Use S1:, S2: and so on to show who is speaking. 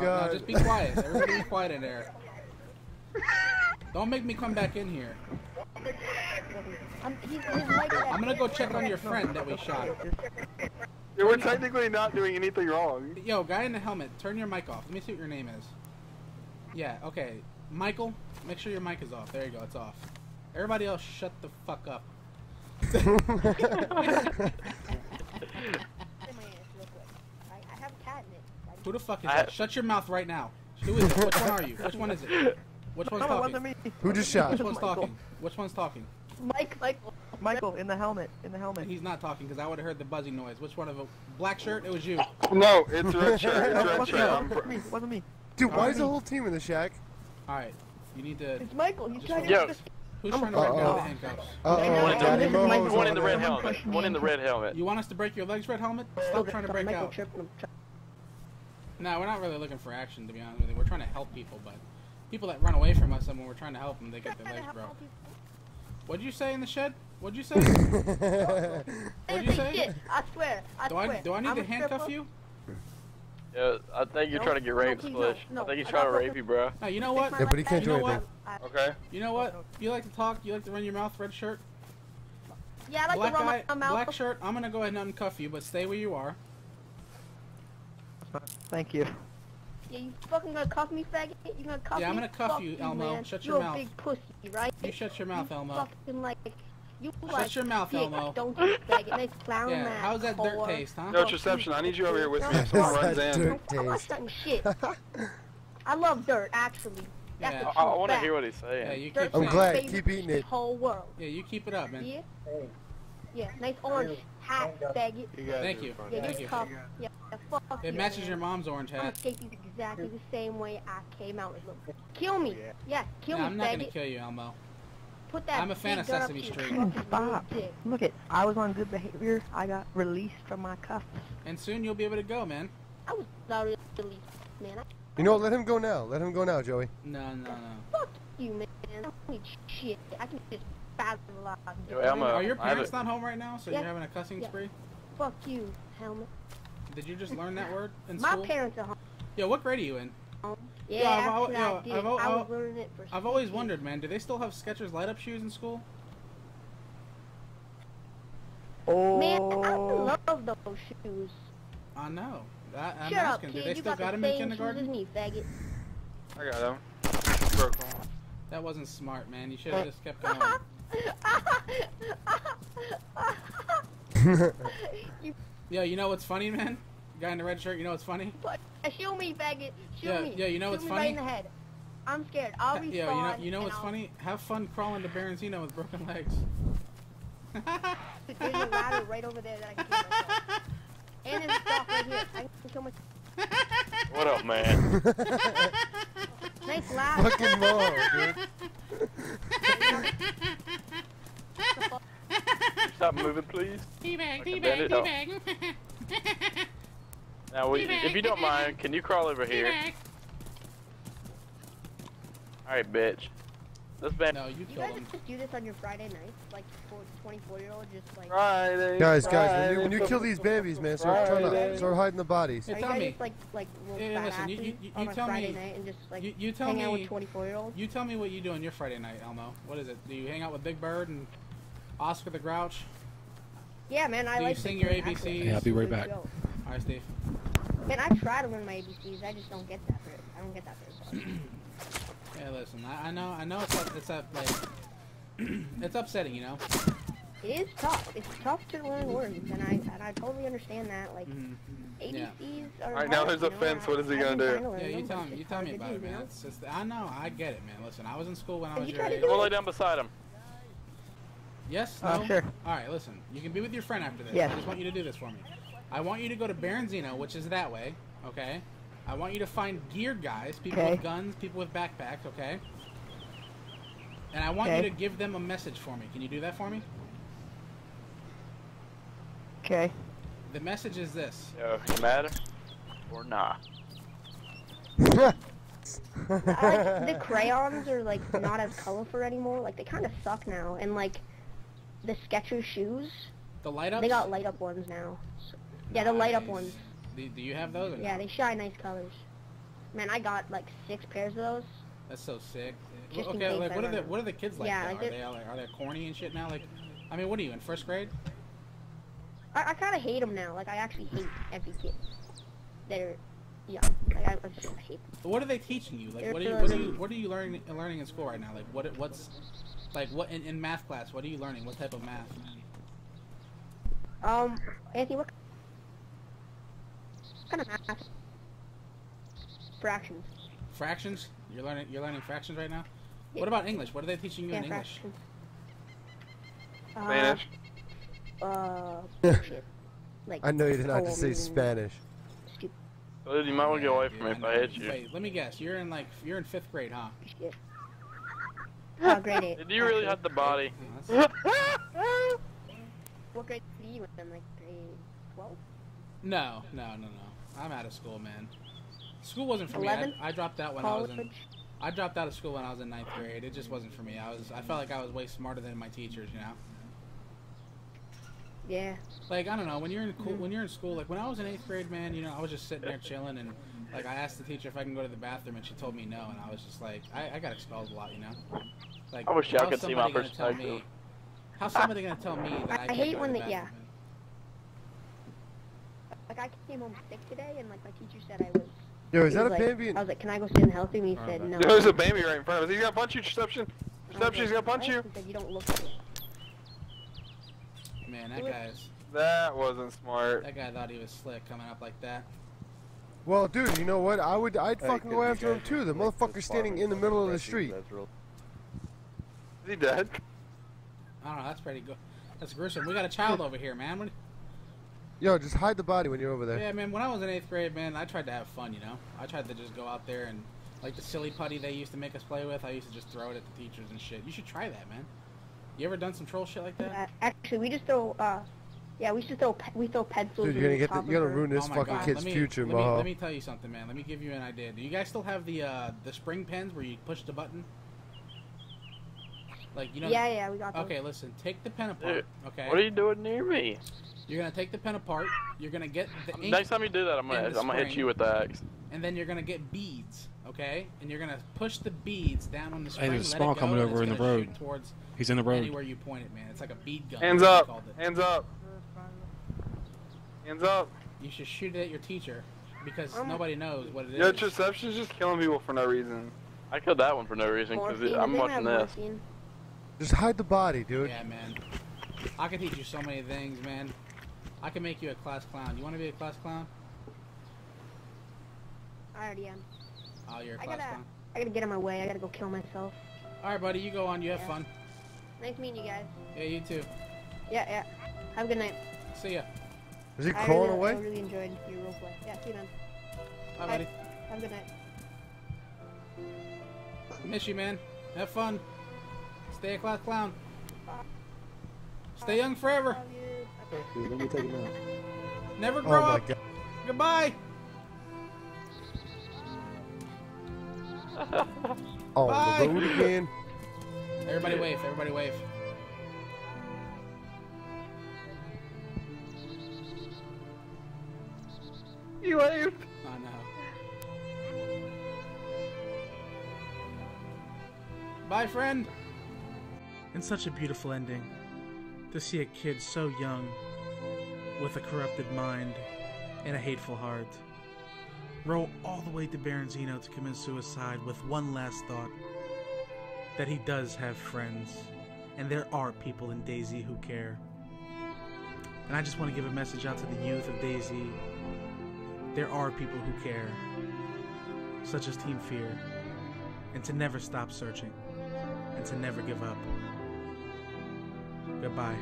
S1: no,
S2: god.
S1: just be quiet. Everybody be quiet in there. Don't make me come back in here.
S3: I'm, he's, his mic
S1: I'm gonna go check on your friend that we shot.
S4: Yeah, we're technically not doing anything wrong.
S1: Yo, guy in the helmet, turn your mic off. Let me see what your name is. Yeah, okay. Michael, make sure your mic is off. There you go, it's off. Everybody else, shut the fuck up.
S3: I, I have catnip. I-
S1: Who the fuck is
S5: I-
S1: that? Shut your mouth right now. Who is it? Which one are you? Which one is it? Which one's
S6: No, it wasn't
S1: talking?
S6: me.
S2: Who just shot?
S1: Which one's
S6: Michael.
S1: talking? Which one's talking?
S3: Mike, Michael.
S6: Michael in the helmet. In the helmet.
S1: He's not talking because I would have heard the buzzing noise. Which one of them? black shirt? It was you.
S4: No, it's red shirt.
S6: No,
S4: It's
S6: it
S4: red
S6: me.
S4: shirt.
S6: It
S4: I'm
S6: wasn't me. It wasn't me.
S2: Dude, why is the whole team in the shack?
S1: All right, you need to.
S3: It's Michael. He's
S1: Just
S3: trying
S5: Yo.
S3: to.
S1: Who's
S3: I'm
S1: trying to break down
S2: Uh-oh.
S1: the handcuffs?
S2: Uh
S3: I know,
S2: oh,
S5: One in the red helmet. One in the red helmet.
S1: You want us to break your legs, red helmet? Stop trying to break out.
S3: Tripping him.
S1: No, we're not really looking for action, to be honest with you. We're trying to help people, but people that run away from us, and when we're trying to help them, they get their legs broke. What'd you say in the shed? What'd you say? What'd you say?
S3: I swear. I
S1: Do
S3: swear.
S1: I do I need
S3: I'm
S1: to handcuff
S3: stripper.
S1: you?
S5: Yeah, I think you're
S3: No,
S5: trying to get
S3: no,
S5: raped,
S3: please,
S5: Splish.
S3: no,
S5: I think he's
S3: no.
S5: trying to rape you, bro.
S1: No, you know what?
S2: Yeah, but he can't
S1: You
S2: do anything.
S3: I-
S4: Okay.
S1: You know what? You like to talk? You like to run your mouth, red shirt?
S3: Yeah, I like
S1: Black
S3: to run
S1: guy,
S3: my mouth.
S1: black shirt. I'm gonna go ahead and uncuff you, but stay where you are.
S6: Thank you.
S3: Yeah, you fucking gonna cuff me, faggot? You gonna cuff me?
S1: Yeah, I'm gonna cuff
S3: Fuck
S1: you, Elmo.
S3: Man.
S1: Shut
S3: you
S1: your
S3: a big pussy, right?
S1: You shut your mouth,
S3: you
S1: Elmo.
S3: Fucking like, you
S1: Shut
S3: like
S1: your mouth,
S3: dick,
S1: Elmo.
S3: Don't you, faggot? Nice clown
S1: Yeah,
S3: ass
S1: how's that dirt
S3: whore.
S1: taste, huh?
S4: No, it's reception. I need you over here with me if someone runs
S2: that
S4: in.
S2: dirt
S3: I'm not
S2: taste?
S3: starting shit. I love dirt, actually. That's
S1: Yeah.
S3: the
S5: I,
S3: true
S5: I want to
S3: fact.
S5: hear what he's
S1: Yeah, you keep
S2: I'm glad. Keep eating it.
S3: whole world.
S1: Yeah, you keep it up, man.
S3: Yeah? Yeah, nice orange hat, faggot.
S4: You guys
S1: Thank you.
S3: Yeah,
S1: Thank
S3: you
S1: you.
S3: tough. Yeah, yeah, fuck
S1: It
S3: you,
S1: matches
S3: man.
S1: your mom's orange hat.
S3: I'm gonna
S1: hat.
S3: take exactly the same way I came out with them. Kill me. Yeah, kill
S1: No,
S3: me,
S1: I'm not
S3: faggot.
S1: gonna kill you, Elmo.
S3: Put that
S1: I'm a fan of
S3: gun
S1: Sesame
S3: up to your
S1: Street.
S6: Stop. Look it. I was on good behavior. I got released from my cuffs.
S1: And soon you'll be able to go, man.
S3: I was not really, man. I,
S2: You know what? Let him go now. Let him go now, Joey.
S1: No, no, no.
S3: fuck you, man. I don't need shit. I can just spasm a.
S5: Yo, Elmo,
S1: Are your parents not home right now, so
S3: Yeah.
S1: you're having a cussing
S3: Yeah.
S1: spree?
S3: Fuck you, helmet.
S1: Did you just learn that word in
S3: My
S1: school?
S3: parents are home.
S1: Yo, what grade are you in?
S3: Yeah,
S1: Yeah, I've al- yo,
S3: I did.
S1: I've al-
S3: I was learning it for
S1: I've always wondered, man. Do they still have Skechers light up shoes in school?
S6: Oh.
S3: Man, I love oh. those shoes.
S1: I know. That, I'm
S3: Shut up,
S1: asking.
S3: kid.
S1: Do they
S3: you
S1: still
S3: got
S1: got
S3: the
S1: them in
S3: same shoes as
S1: kindergarten?
S3: me, faggot.
S4: I got them. Broke one.
S1: That wasn't smart, man. You should have just kept going.
S3: you
S1: Yo, you know what's funny, man? Guy in the red shirt. You know what's funny?
S3: fuck- uh, show me, faggot. Shoot
S1: Yeah,
S3: me.
S1: yeah, you know
S3: Shoot
S1: what's
S3: me
S1: funny?
S3: right in the head. I'm scared. I'll
S1: Yo,
S3: respawn.
S1: you know, you know what's
S3: I'll-
S1: funny? Have fun crawling to Berezino with broken legs.
S3: There's a ladder right over there that I can kill myself. And there's stuff right here. I can kill myself.
S5: What up, man?
S3: Nice ladder.
S2: Fucking Mo, dude.
S5: Stop moving, please.
S1: Teabag, teabag, teabag.
S5: Now, we, if you don't mind, can you crawl over here? All right, bitch. Let's band.
S1: No, you
S3: You
S1: killed
S3: guys
S1: him.
S3: just do this on your Friday nights, like 24 year old, just like.
S4: Friday.
S2: Guys, guys, when you, when you kill these babies, man, start, trying to, start hiding the bodies.
S1: Hey, tell me.
S3: just like like little
S1: Yeah, yeah, listen, you- you- you-
S3: on
S1: you
S3: a
S1: tell
S3: Friday
S1: me-
S3: night and just like
S1: You, you tell
S3: hang out with 24 year olds?
S1: You tell me what you do on your Friday night, Elmo. What is it? Do you hang out with Big Bird and Oscar the Grouch?
S3: Yeah, man, I
S1: Do you
S3: like.
S1: sing
S3: Big
S1: your
S3: Bird.
S1: ABCs?
S7: Yeah, I'll be right back.
S1: All right, Steve.
S3: Man, I try to learn my ABCs. I just don't get that very. I don't get that very far.
S1: Yeah, listen. I, I know. I know. It's up, it's up, like it's upsetting, you know.
S3: it is tough. It's tough to learn words, and I and I totally understand that. Like
S1: Mhm.
S3: ABCs
S1: Yeah.
S3: are.
S4: Alright, now there's a fence. What is he gonna do?
S3: trying to learn
S1: Yeah, you tell
S3: but
S1: me. You tell me about it,
S3: do, you
S1: man. It's just. I know. I get it, man. Listen, I was in school when I was
S3: you
S1: your
S3: tried to
S1: age.
S3: do
S5: We'll lay down beside him.
S1: Yes. No.
S6: Uh, sure.
S1: All right. Listen. You can be with your friend after this.
S6: Yes.
S1: I just want you to do this for me. I want you to go to Berezino, which is that way. Okay. I want you to find geared guys, people
S6: Okay.
S1: with guns, people with backpacks. Okay. And I want
S6: Okay.
S1: you to give them a message for me. Can you do that for me?
S6: Okay.
S1: The message is this.
S5: Yo, you mad? Or nah?
S3: Like the crayons are like not as colorful anymore. Like they kind of suck now, and like the Skechers shoes,
S1: The light ups.
S3: they got light up ones now. So, yeah, the light up ones.
S1: Do, do you have those? Or no?
S3: Yeah, they shine nice colors. Man, I got like six pairs of those.
S1: That's so sick.
S3: Just
S1: okay, like
S3: I
S1: what are the what are the kids like?
S3: Yeah, like
S1: are they like, are they corny and shit now? Like, I mean, what are you in first grade?
S3: I, I kind of hate them now. Like I actually hate every kid. They're yeah. Like I, I just hate. Them.
S1: What are they teaching you? Like,
S3: They're
S1: what are you what are you what are you learning learning in school right now? Like, what what's like what in, in math class? What are you learning? What type of math?
S3: Um, Anthony, what kind of math? Fractions.
S1: Fractions? You're learning you're learning fractions right now.
S3: Yeah.
S1: What about English? What are they teaching you
S3: Yeah,
S1: in English?
S3: fractions.
S4: Spanish.
S3: Uh, uh, bullshit. Like
S2: I know you didn't have to say Spanish.
S3: Stupid
S5: you might want to get away from me if
S1: I
S5: I hit you.
S1: Wait, let me guess. You're in like you're in fifth grade, huh?
S3: shit. Grade eight.
S5: Did you really
S3: actually.
S5: have the body?
S1: Oh,
S3: What grade do you in? Like grade twelve?
S1: no, no, no, no. I'm out of school, man. School wasn't for me.
S3: 11?
S1: I, I dropped out when I was
S3: College?
S1: in. I dropped out of school when I was in ninth grade. It just wasn't for me. I was. I felt like I was way smarter than my teachers. You know.
S3: Yeah.
S1: Like I don't know when you're in cool, hmm. when you're in school. Like when I was in eighth grade, man. You know, I was just sitting there chilling, and like I asked the teacher if I can go to the bathroom, and she told me no, and I was just like, I, I got expelled a lot. You know. Like
S5: I wish y'all could see my
S1: somebody gonna tell
S5: perspective.
S1: me- How's somebody gonna tell me that I,
S3: I
S1: can't
S3: hate
S1: go
S3: when
S1: to the
S3: they- yeah.
S1: bathroom?
S3: Like I came home sick today, and like my teacher said I was.
S2: Yo, is that a
S3: like,
S2: baby?
S3: I was like, can I go sit in the health room? He
S1: Oh,
S3: said no.
S4: There's a baby right in front of us. He's gonna punch you, Perception.
S3: I was
S4: Perception, he's
S3: like,
S4: gonna punch you.
S3: He said you don't look. at it."
S1: Man, that guy's
S4: That wasn't smart.
S1: that guy thought he was slick coming up like that.
S2: Well, dude, you know what? I would, I'd
S7: Hey,
S2: fucking
S7: could
S2: go after him too. The
S7: make
S2: motherfucker's standing in the middle of the street.
S7: Real.
S4: Is he dead?
S1: I don't know. That's pretty good. That's gruesome. We got a child over here, man. What-
S2: Yo, just hide the body when you're over there.
S1: Yeah, man. When I was in eighth grade, man, I tried to have fun. You know, I tried to just go out there and like the silly putty they used to make us play with. I used to just throw it at the teachers and shit. You should try that, man. You ever done some troll shit like that?
S3: Uh, actually, we just throw. Uh, yeah, we should throw. Pe- we throw pencils.
S2: Dude, you're gonna get, the, you're gonna ruin this
S1: oh
S2: fucking
S1: God.
S2: kid's
S1: me,
S2: future,
S1: let me, let me tell you something, man. Let me give you an idea. Do you guys still have the uh, the spring pens where you push the button? Like you know.
S3: Yeah, yeah, we got those.
S1: Okay, listen. Take the pen apart.
S5: Dude,
S1: Okay.
S5: What are you doing near me?
S1: You're gonna take the pen apart. You're gonna get the ink,
S5: Next time you do that, I'm gonna I'm gonna hit you with the axe.
S1: and then you're gonna get beads. Okay, and you're gonna push the beads down on the
S8: Hey,
S1: spring.
S8: there's a
S1: let
S8: spawn
S1: it go,
S8: coming over in the road.
S1: Towards
S8: He's in the road.
S1: anywhere you point it, man. It's like a bead gun.
S4: Hands up.
S1: they called it.
S4: Hands up. Hands up.
S1: You should shoot it at your teacher because
S3: Um,
S1: nobody knows what it is.
S4: Your Perception's just killing people for no reason.
S5: I killed that one for no reason because I'm watching
S3: have
S5: this.
S3: morphine?
S2: Just hide the body, dude.
S1: Yeah, man. I can teach you so many things, man. I can make you a class clown. You want to be a class clown?
S3: I already am.
S1: Oh, you're a
S3: I
S1: class
S3: gotta-
S1: clown.
S3: I gotta get in my way. I gotta go kill myself.
S1: All right, buddy. You go on. You have
S3: Yeah.
S1: fun.
S3: Nice meeting you guys.
S1: Yeah, you too.
S3: Yeah, yeah. Have a good night.
S1: See ya.
S2: Is he
S3: I
S2: crawling
S3: really,
S2: away?
S3: I really enjoyed your roleplay. Yeah, see you then.
S1: Bye,
S3: Bye.
S1: buddy.
S3: Have a good night.
S1: Miss you, man. Have fun. Stay a class clown. Stay young forever.
S3: Love you.
S7: Dude, let me take him out.
S1: Never
S2: Oh
S1: grow
S2: my
S1: up.
S2: god.
S1: Goodbye.
S2: Oh,
S1: Bye.
S2: the road again.
S1: Everybody wave. Everybody wave.
S4: You waved.
S1: Oh no. Bye, friend. And such a beautiful ending. To see a kid so young, with a corrupted mind and a hateful heart, roll all the way to Berezino to commit suicide with one last thought that he does have friends, and there are people in DayZ who care. And I just want to give a message out to the youth of DayZ there are people who care, such as Team Fear, and to never stop searching, and to never give up. Goodbye.